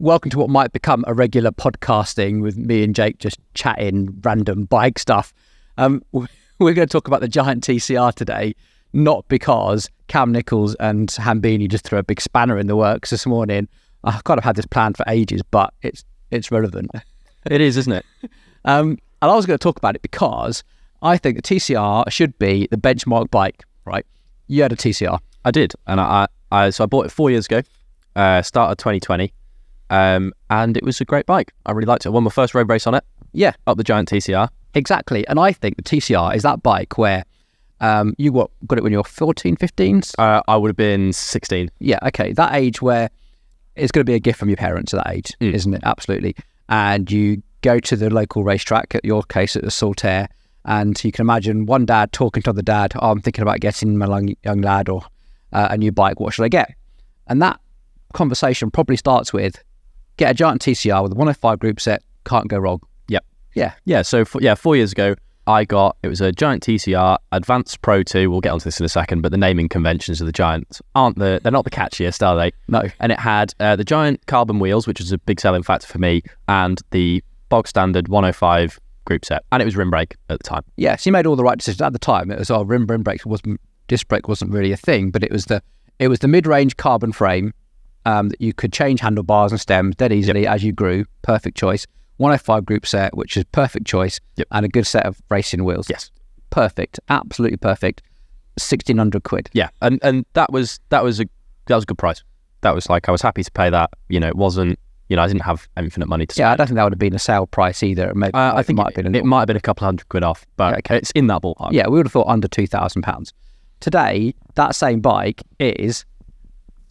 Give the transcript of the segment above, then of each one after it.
welcome to what might become a regular podcasting with me and Jake just chatting random bike stuff. Um, we're going to talk about the Giant TCR today, not because Cam Nicholls and Hambini just threw a big spanner in the works this morning. I've kind of had this planned for ages, but it's it's relevant. It is, isn't it? Um, and I was going to talk about it because I think the TCR should be the benchmark bike, right? You had a TCR. I did, and I, I so I bought it four years ago, uh, start of 2020, um, and it was a great bike. I really liked it. I won my first road race on it. Yeah, up the Giant TCR. Exactly, and I think the TCR is that bike where um, you got got it when you were 14, 15? Uh, I would have been 16. Yeah, okay, that age where it's going to be a gift from your parents at that age, mm. isn't it? Absolutely. And you go to the local racetrack, at your case, at the Salt Ayre, and you can imagine one dad talking to the dad, oh, I'm thinking about getting my young, young lad or uh, a new bike. What should I get? And that conversation probably starts with get a giant TCR with a 105 group set, can't go wrong. Yep. Yeah. Yeah. So, for, yeah, four years ago, I got it was a Giant TCR Advanced Pro 2. We'll get onto this in a second, but the naming conventions of the Giants aren't the they're not the catchiest, are they? No. And it had uh, the Giant carbon wheels, which was a big selling factor for me, and the bog standard 105 group set, and it was rim brake at the time. Yeah, so you made all the right decisions at the time. It was our oh, rim rim brake wasn't disc brake wasn't really a thing, but it was the it was the mid range carbon frame um, that you could change handlebars and stems dead easily yep. as you grew. Perfect choice. 105 group set, which is perfect choice, yep. and a good set of racing wheels. Yes, perfect, absolutely perfect. 1600 quid. Yeah, and and that was that was a that was a good price. That was like I was happy to pay that. You know, it wasn't you know, I didn't have infinite money to spend. Yeah, I don't think that would have been a sale price either. Maybe, uh, I think it might have been. It might have been a couple hundred quid off, but yeah, okay. it's in that ballpark. Yeah, we would have thought under two thousand pounds. Today, that same bike is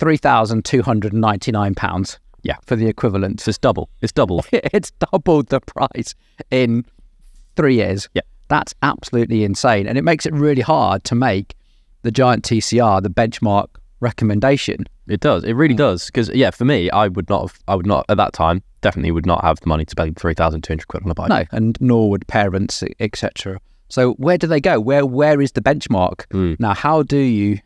three thousand two hundred ninety nine pounds. Yeah, for the equivalent. So it's double. It's double. it's doubled the price in three years. Yeah, that's absolutely insane, and it makes it really hard to make the giant TCR the benchmark recommendation. It does. It really mm. does. Because yeah, for me, I would not have. I would not at that time. Definitely would not have the money to spend three thousand two hundred quid on a bike. No, and nor would parents, etc. So where do they go? Where where is the benchmark mm. now? How do you?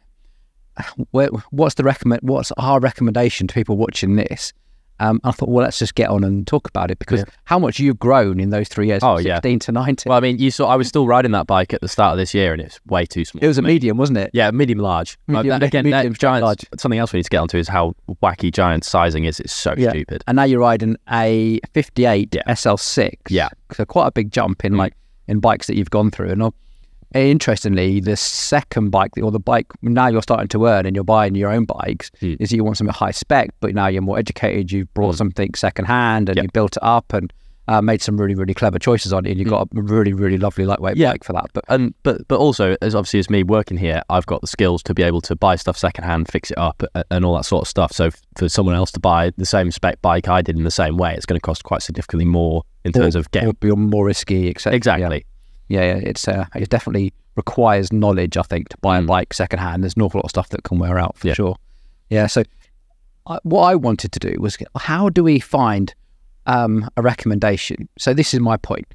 What's the recommend? What's our recommendation to people watching this? Um, I thought, well, let's just get on and talk about it because yeah. how much you've grown in those three years, oh, 16 yeah. to 19. Well, I mean, you saw I was still riding that bike at the start of this year and it's way too small. It was a medium, wasn't it? Yeah, medium large. Medium, again, medium, giant, large. Something else we need to get onto is how wacky giant sizing is. It's so yeah. stupid. And now you're riding a 58 SL6. Yeah. So quite a big jump in mm. like in bikes that you've gone through. And Interestingly, the second bike, or the bike now you're starting to earn and you're buying your own bikes, mm. is you want something high spec, but now you're more educated. You've brought mm. something second hand and yep. you built it up and uh, made some really really clever choices on it. And you've got a really really lovely lightweight yeah. bike for that. But and but but also as obviously as me working here, I've got the skills to be able to buy stuff second hand, fix it up, and all that sort of stuff. So for someone else to buy the same spec bike I did in the same way, it's going to cost quite significantly more in terms or, of getting or more risky, etc. Exactly. Yeah. Yeah, it's uh, it's definitely requires knowledge, I think, to buy and like secondhand. There's an awful lot of stuff that can wear out for yeah. sure. Yeah. So, I, what I wanted to do was how do we find um, a recommendation? So, this is my point.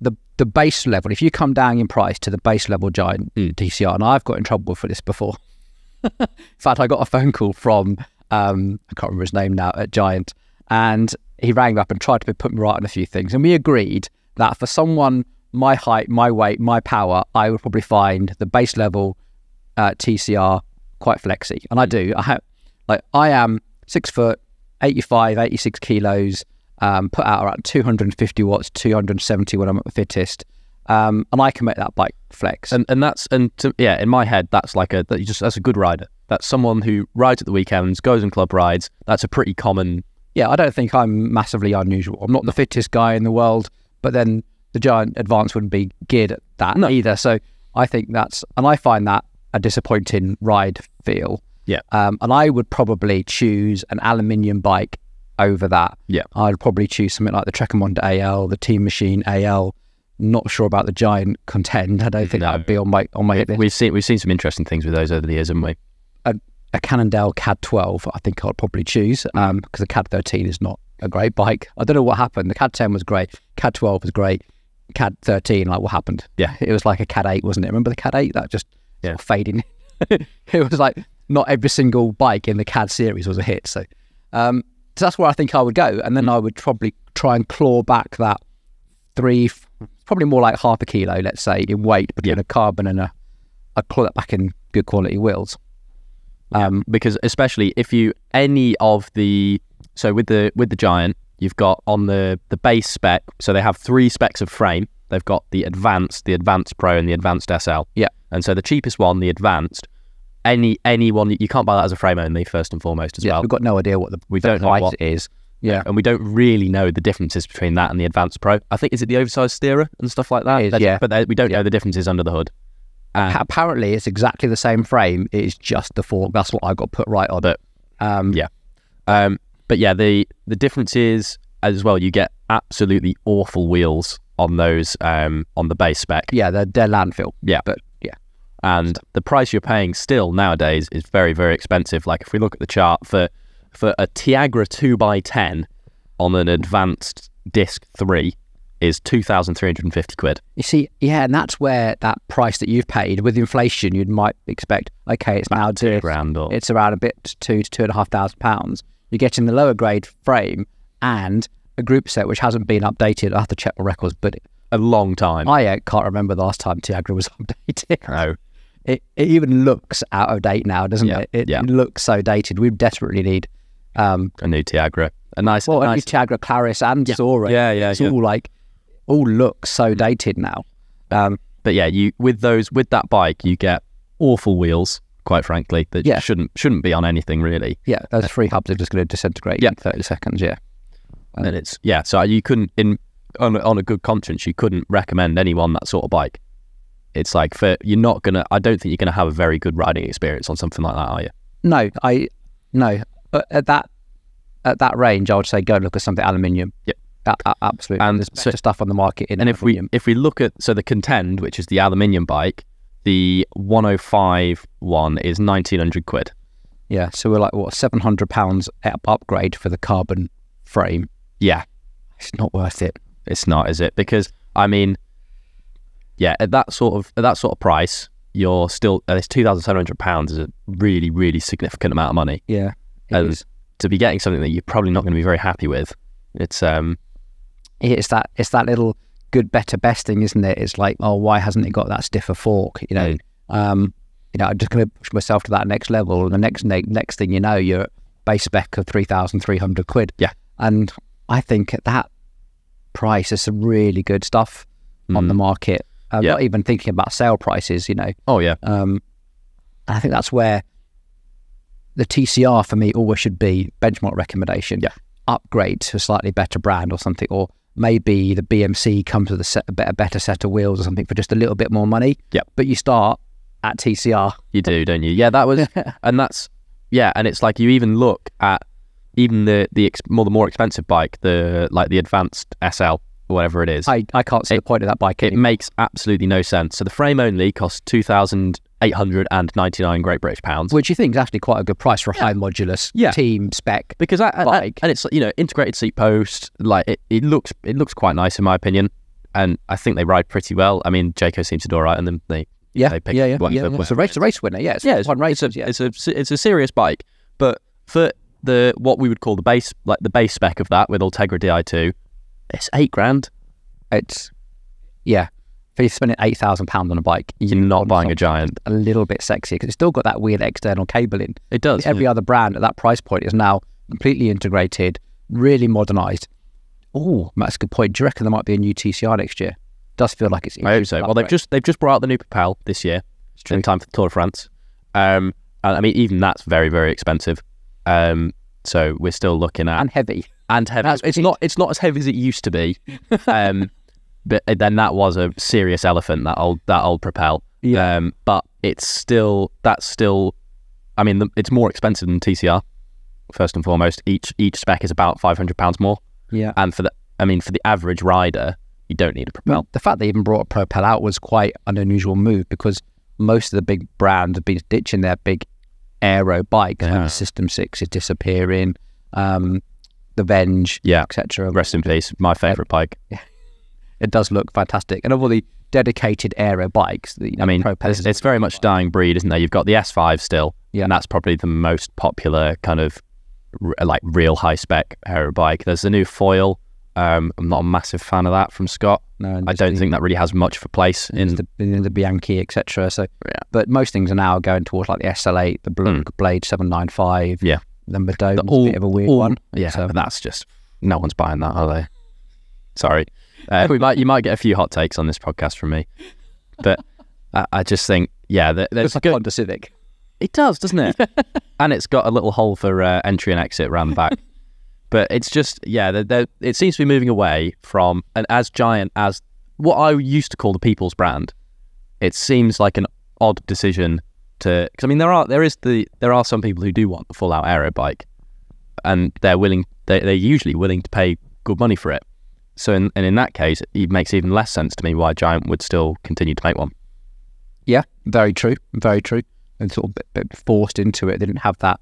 The, the base level, if you come down in price to the base level giant mm. TCR, and I've got in trouble for this before. in fact, I got a phone call from, um, I can't remember his name now, at Giant, and he rang up and tried to put me right on a few things. And we agreed that for someone my height, my weight, my power, I would probably find the base level uh, TCR quite flexy. And I hmm. do. I have like I am six foot, 85, 86 kilos, um, put out around 250 watts, 270 when I'm at the fittest. Um, and I can make that bike flex. And and that's and to, yeah, in my head, that's like a that just that's a good rider. That's someone who rides at the weekends, goes on club rides. That's a pretty common. Yeah, I don't think I'm massively unusual. I'm not the fittest guy in the world, but then the Giant Advance wouldn't be geared at that no. either. So I think that's, and I find that a disappointing ride feel. Yeah. Um, and I would probably choose an aluminium bike over that. Yeah. I'd probably choose something like the Trek Emonda AL, the Team Machine AL. Not sure about the Giant Contend. I don't think no. that would be on my on my. We've seen we've seen some interesting things with those over the years, haven't we? A, a Cannondale CAD 12, I think I'd probably choose because um, the CAD 13 is not a great bike. I don't know what happened. The CAD 10 was great. CAD 12 was great. CAD 13, like what happened? Yeah. It was like a CAD 8, wasn't it? Remember the CAD 8? That just yeah. sort of fading. it was like not every single bike in the CAD series was a hit. So, um, So that's where I think I would go, and then Mm. I would probably try and claw back that three, probably more like half a kilo, let's say, in weight between a carbon and a. I'd claw that back in good quality wheels. Um, because especially if you any of the so with the with the giant you've got on the the base spec so they have three specs of frame they've got the advanced the advanced pro and the advanced sl Yeah. and so the cheapest one the advanced any anyone you can't buy that as a frame only first and foremost as yeah, well we've got no idea what the We don't know what- is. Yeah, and we don't really know the differences between that and the advanced pro i think is it the oversized steerer and stuff like that That's- yeah. but we don't know the differences under the hood apparently it's exactly the same frame. It is just the fork. That's what I got put right on. But- um, yeah. Um, but yeah, the the difference is as well. You get absolutely awful wheels on those um, on the base spec, yeah, they're, they're landfill. Yeah. but yeah, and the price you're paying still nowadays is very very expensive. Like if we look at the chart for for a Tiagra two x ten on an advanced disc three is two thousand three hundred and fifty quid. you see, yeah, and that's where that price that you've paid with inflation, you might expect. Okay, it's now Two grand or it's around a bit two to two and a half thousand pounds. You're getting the lower grade frame and a group set which hasn't been updated. I have to check my records, but a long time. I uh, can't remember the last time Tiagra was updated. no, It, it even looks out of date now, doesn't Yeah, it? It yeah. looks so dated. We desperately need um, a new Tiagra, a nice, well, a a new nice Tiagra, Claris, and Sora. yeah, yeah, it's yeah. all like all looks so dated now. Um, but yeah, you with those with that bike, you get awful wheels. Quite frankly, that Yeah. shouldn't shouldn't be on anything really. yeah, those three hubs are just going to disintegrate Yeah. in thirty seconds. Yeah, Um, and it's yeah. So you couldn't in on a, on a good conscience, you couldn't recommend anyone that sort of bike. It's like for you're not gonna. I don't think you're gonna have a very good riding experience on something like that, are you? no, I no Uh, at that at that range, I would say go look at something aluminium. Yep. A- absolutely. And there's so- stuff on the market in And if we if we look at so the contend, which is the aluminium bike, the 105 one is 1900 quid. yeah, so we're like what seven hundred pounds up upgrade for the carbon frame. Yeah, It's not worth it. It's not, is it? Because I mean, yeah, at that sort of at that sort of price, you're still uh, it's two thousand seven hundred pounds is a really really significant amount of money. Yeah, And is. to be getting something that you're probably not going to be very happy with, it's um it's that it's that little good better best thing isn't it it's like oh why hasn't it got that stiffer fork you know Mm. um you know i'm just going to push myself to that next level and the next ne- next thing you know you're at base spec of 3300 quid Yeah. and i think at that price there's some really good stuff on the market i'm Mm. Yeah. not even thinking about sale prices you know oh yeah um and i think that's where the tcr for me always should be benchmark recommendation Yeah. upgrade to a slightly better brand or something, or maybe the BMC comes with a, set, a better, better set of wheels or something for just a little bit more money. Yep. But you start at TCR. you do don't you? Yeah, that was and that's yeah, and it's like you even look at even the the ex, more the more expensive bike, the like the advanced SL or whatever it is. I, I can't see the point of that bike. it anymore. makes absolutely no sense. So the frame only costs two thousand eight hundred and ninety nine Great British pounds. which you think is actually quite a good price for a high modulus Yeah. team spec. because I, bike. and it's you know integrated seat post like it, it looks it looks quite nice in my opinion and I think they ride pretty well I mean Jayco seems to do all right and then they Yeah, they pick yeah, yeah. one yeah, yeah. It's a race, a race winner. Yeah, it's, yeah it's, one race. it's a yeah. it's a it's a serious bike but for the what we would call the base like the base spec of that with Ultegra Di2 it's eight grand it's yeah. For you're spending eight thousand pounds on a bike, you're not want buying a giant a little bit sexy because it's still got that weird external cabling. it does Every other brand at that price point is now completely integrated, really modernised. Oh, that's a good point. Do you reckon there might be a new TCR next year? Does feel like it's. I hope so. Well, they've just they've just brought out the new Propel this year. true. in time for the Tour de France. Um, and I mean, even that's very very expensive. Um, so we're still looking at and heavy. and heavy. That's It's not it's not as heavy as it used to be. Um, but then that was a serious elephant that old that old Propel. Yeah. Um, but it's still that's still. I mean, the, it's more expensive than TCR. First and foremost, each each spec is about five hundred pounds more. Yeah. And for the, I mean, for the average rider, you don't need a Propel. Well, the fact they even brought a Propel out was quite an unusual move because most of the big brands have been ditching their big aero bikes. Like Yeah. the System Six is disappearing. Um, the Venge, Yeah. etc. Rest in peace. My favourite bike. It does look fantastic, and of all the dedicated aero bikes, the, I mean, it's, it's very much dying breed, isn't there? You've got the S5 still, Yeah. and that's probably the most popular kind of r- like real high spec aero bike. There's the new foil. Um, I'm not a massive fan of that from Scott. No, I don't the- think that really has much for place in the, in the Bianchi, etc. So, Yeah. but most things are now going towards like the SL8, the Bl- Blade 795, Hmm. Yeah. the Madone, the a bit of a weird all- one. Yeah, So- but that's just no one's buying that, are they? Sorry, uh, we might you might get a few hot takes on this podcast from me, but I, I just think yeah, there, there's It's like good. Honda Civic. It does, doesn't it? and it's got a little hole for uh, entry and exit round the back. but it's just, yeah, they're, they're, it seems to be moving away from an as giant as what I used to call the people's brand. It seems like an odd decision to, because I mean, there are there is the there are some people who do want the full out aero bike, and they're willing, they, they're usually willing to pay good money for it. So, in, and in that case, it makes even less sense to me why Giant would still continue to make one. Yeah, very true, very true. And sort of bit, bit forced into it. They didn't have that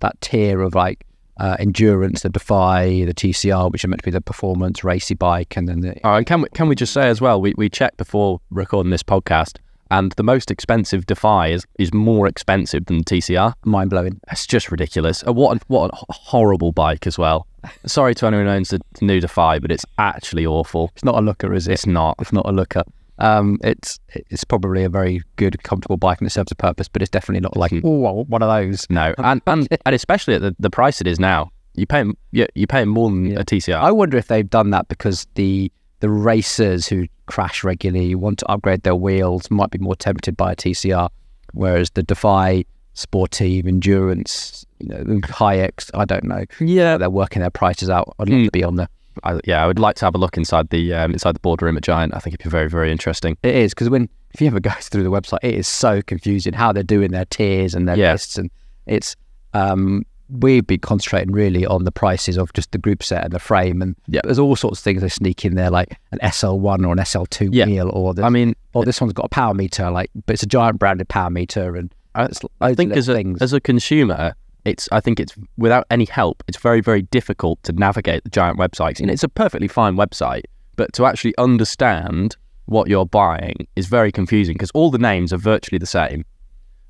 that tier of like uh, endurance, the Defy, the TCR, which are meant to be the performance racy bike, and then the Oh, and can we can we just say as well? We we checked before recording this podcast, and the most expensive Defy is is more expensive than the TCR. mind blowing. It's just ridiculous. Uh, what a, what a horrible bike as well. Sorry to anyone who owns the new Defy, but it's actually awful. It's not a looker, is it? It's not. It's not a looker. Um, it's it's probably a very good, comfortable bike and it serves a purpose, but it's definitely not like oh, one of those. No, and and, and especially at the, the price it is now, you pay you you pay more than Yeah. a TCR. I wonder if they've done that because the the racers who crash regularly want to upgrade their wheels might be more tempted by a TCR, whereas the Defy Sportive Endurance, you know, Hayeks, I don't know. yeah, They're working their prices out. I'd love Mm. to be on there. I, yeah. I would like to have a look inside the um, inside the boardroom at Giant. I think it'd be very very interesting. It is because when if you ever go through the website, it is so confusing how they're doing their tiers and their Yeah. lists, and it's um, we'd be concentrating really on the prices of just the group set and the frame, and Yeah. there's all sorts of things they sneak in there, like an SL1 or an SL2 Yeah. wheel, or the, I mean, or this one's got a power meter, like but it's a giant branded power meter, and I, it's I think as a things. as a consumer, it's I think it's without any help, it's very very difficult to navigate the giant websites. And it's a perfectly fine website, but to actually understand what you're buying is very confusing because all the names are virtually the same,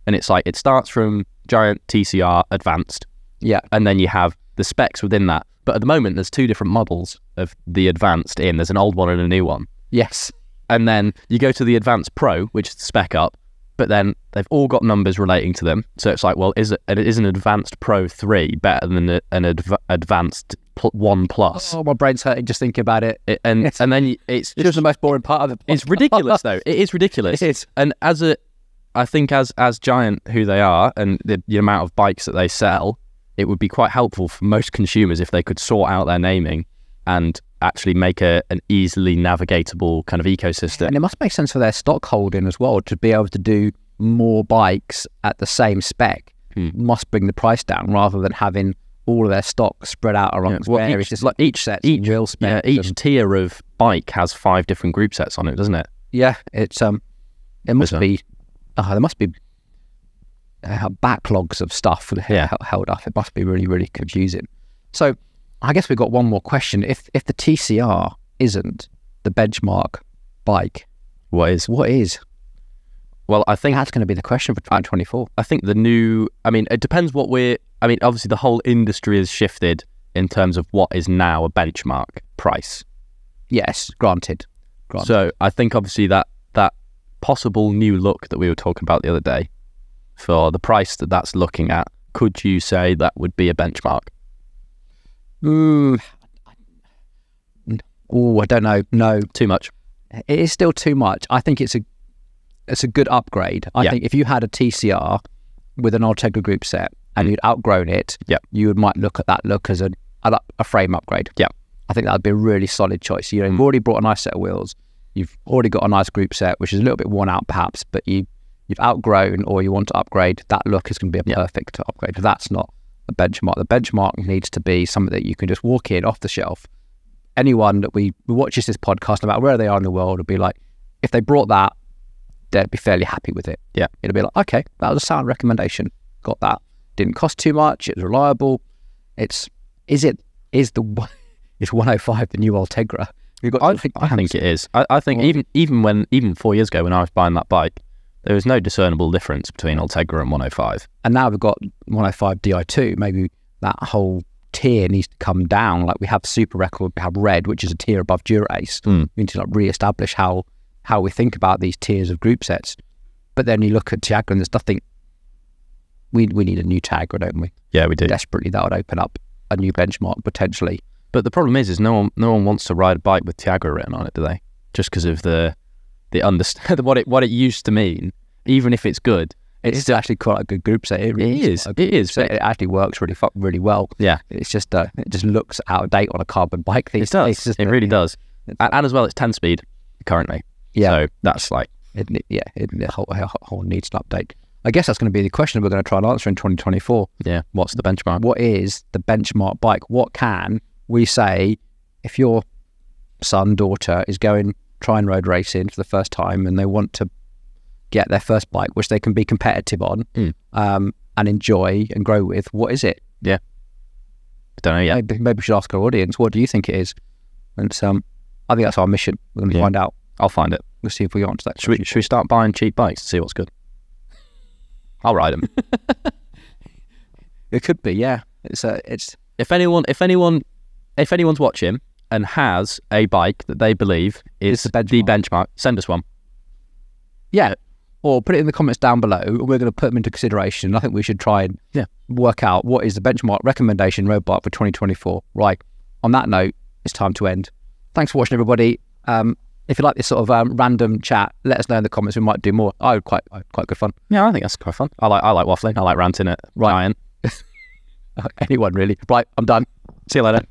and it's like it starts from Giant TCR Advanced, yeah, and then you have the specs within that. But at the moment, there's two different models of the Advanced in. There's an old one and a new one yes, and then you go to the Advanced Pro, which is the spec up, but then they've all got numbers relating to them. So it's like, well, is it is an Advanced Pro three better than an adv- Advanced pl- One Plus? oh my brain's hurting just thinking about it. It- and Yes. and then it's It's just the most boring part of the. it's ridiculous though. It is ridiculous. It is. And as a, I think as as Giant who they are and the, the amount of bikes that they sell, it would be quite helpful for most consumers if they could sort out their naming and actually make a an easily navigatable kind of ecosystem. And it must make sense for their stock holding as well to be able to do more bikes at the same spec. Hmm. Must bring the price down rather than having all of their stock spread out around well, various each- like each set, each- real Yeah, each and- tier of bike has five different group sets on it, doesn't it? yeah, it's um, it must Bizarre. be. Oh, there must be uh, backlogs of stuff Yeah. held- held up. It must be really, really confusing. So, I guess we've got one more question. If if the TCR isn't the benchmark bike, What is? what is? Well, I think That's going to be the question for 2024. I think the new. I mean, it depends what we're. I mean, obviously, the whole industry has shifted in terms of what is now a benchmark price. Yes, granted. Granted. So I think obviously that that possible new Look that we were talking about the other day, for the price that that's looking at, could you say that would be a benchmark? Mm. Oh, I don't know. No, Too much. it is still too much. I think it's a it's a good upgrade. I Yeah. think if you had a TCR with an Ultegra group set and Mm. you'd outgrown it, Yeah. you would might look at that Look as a a, frame upgrade. Yeah. I think that would be a really solid choice. You know, you've Mm. already brought a nice set of wheels. You've already got a nice group set, which is a little bit worn out perhaps, but you you've outgrown or you want to upgrade. That Look is going to be a Yeah. perfect upgrade. That's not the benchmark. The benchmark needs to be something that you can just walk in off the shelf. Anyone that we watches this podcast, no matter where they are in the world, would be like, if they brought that, they'd be fairly happy with it. Yeah. It'd be like, okay, that was a sound recommendation. Got that. Didn't cost too much. It was reliable. It's is it is the is 105 the new got I, I think it is. I, I think even even when even four years ago when I was buying that bike, there was no discernible difference between Ultegra and 105. and now we've got 105 Di2. Maybe that whole tier needs to come down. Like we have Super Record, we have Red, which is a tier above Dura-Ace. Mm. We need to like re-establish how how we think about these tiers of group sets. But then you look at Tiagra and there's nothing. We we need a new Tiagra, don't we? Yeah, we do. Desperately, that would open up a new benchmark potentially. But the problem is, is no one no one wants to ride a bike with Tiagra written on it, do they? Just because of the the understand what it what it used to mean. Even if it's good, It's it's actually quite a good group set. It, really it is it is. So it actually works really really well. Yeah, It's just uh, it just looks out of date on a carbon bike these it does. days. It really does. And, and as well, it's ten speed currently. Yeah. So that's like It, yeah, it, the whole, whole whole needs an update. I guess that's going to be the question we're going to try and answer in 2024. yeah. What's the benchmark? What is the benchmark bike? What can we say if your son, daughter is going try and road racing for the first time and they want to get their first bike, which they can be competitive on Mm. um, and enjoy and grow with? What is it? Yeah. I Don't know yet. Maybe, maybe we should ask our audience. What do you think it is? And um, I think that's our mission. We're going to Yeah. find out. I'll find it. We'll see if we answer that. Should we should we start buying cheap bikes to see what's good? I'll ride them. It could be, yeah. It's uh, it's if anyone if anyone if anyone's watching and has a bike that they believe is the the benchmark. benchmark, send us one. yeah. Or put it in the comments down below, and we're going to put them into consideration. I think we should try and Yeah. work out what is the benchmark recommendation road bike for 2024. Right. On that note, it's time to end. Thanks for watching, everybody. Um, if you like this sort of um, random chat, let us know in the comments. We might do more. I would quite quite good fun. Yeah, I think that's quite fun. I like I like waffling. I like ranting at Right. Giant. Anyone really? Right. I'm done. See you later.